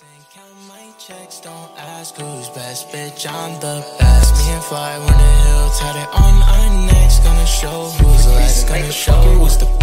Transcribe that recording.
Count my checks, don't ask who's best, bitch. I'm the best. Me and Fly on the hill, tatted on our necks. Gonna show who's less, gonna show who's the best.